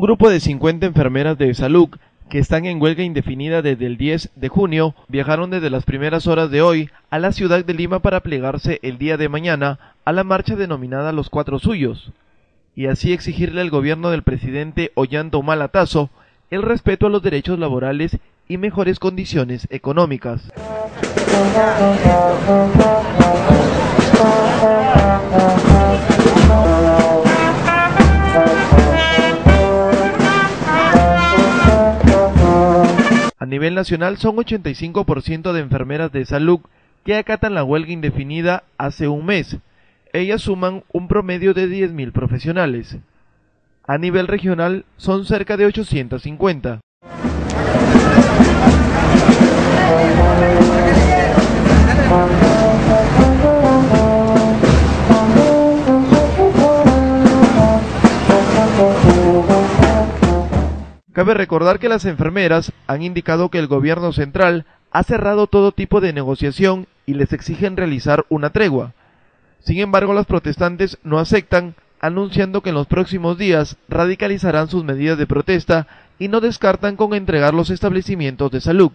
grupo de 50 enfermeras de salud que están en huelga indefinida desde el 10 de junio viajaron desde las primeras horas de hoy a la ciudad de Lima para plegarse el día de mañana a la marcha denominada Los Cuatro Suyos y así exigirle al gobierno del presidente Ollanta Malatazo el respeto a los derechos laborales y mejores condiciones económicas. A nivel nacional son 85% de enfermeras de salud que acatan la huelga indefinida hace un mes. Ellas suman un promedio de 10.000 profesionales. A nivel regional son cerca de 850. Cabe recordar que las enfermeras han indicado que el gobierno central ha cerrado todo tipo de negociación y les exigen realizar una tregua. Sin embargo, las protestantes no aceptan, anunciando que en los próximos días radicalizarán sus medidas de protesta y no descartan con entregar los establecimientos de salud.